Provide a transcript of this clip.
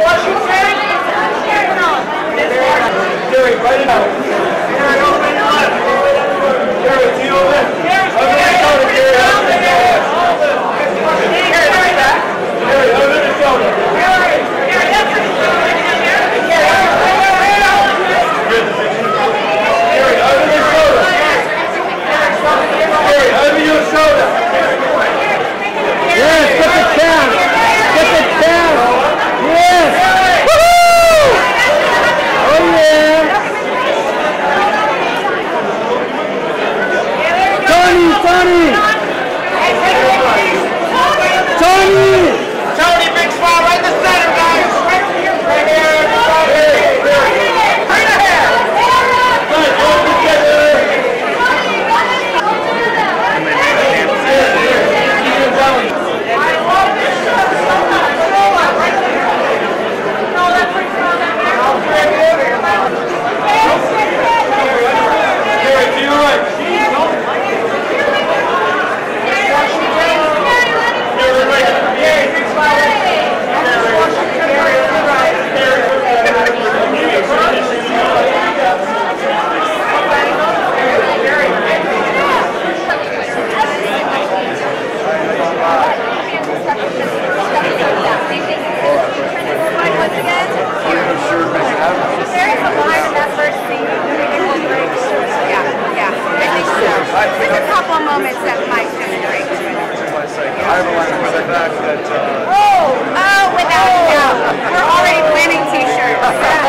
Washington. Jerry, right out. fact that... Uh, oh, oh, without a doubt. We're already planning t-shirts.